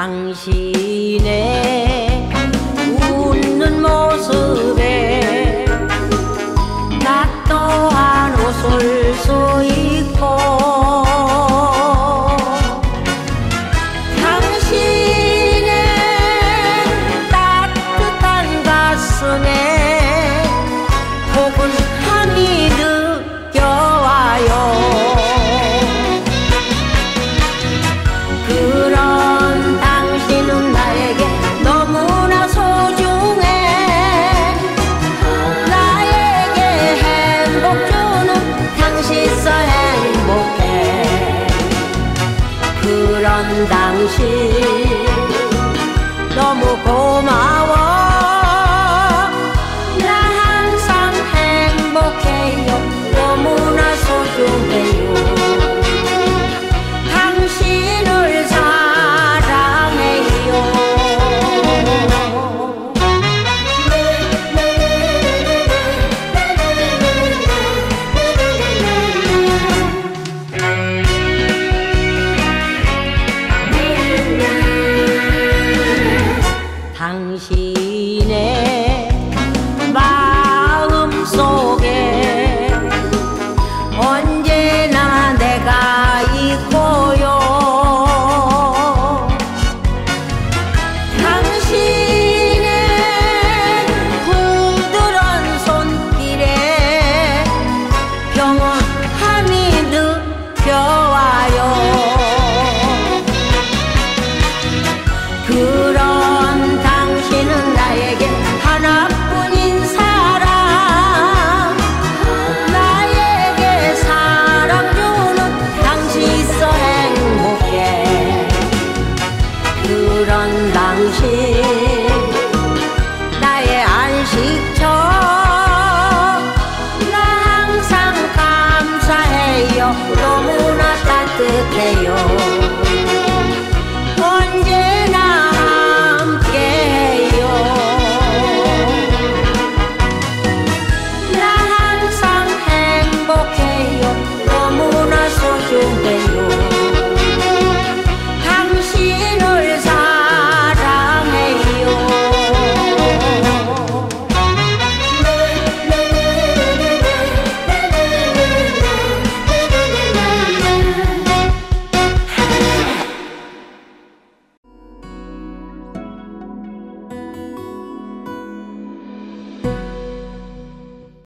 당신의 웃는 모습에 나 또한 웃을 수 있. 그런 당신 너무 고마워. 그런 당신.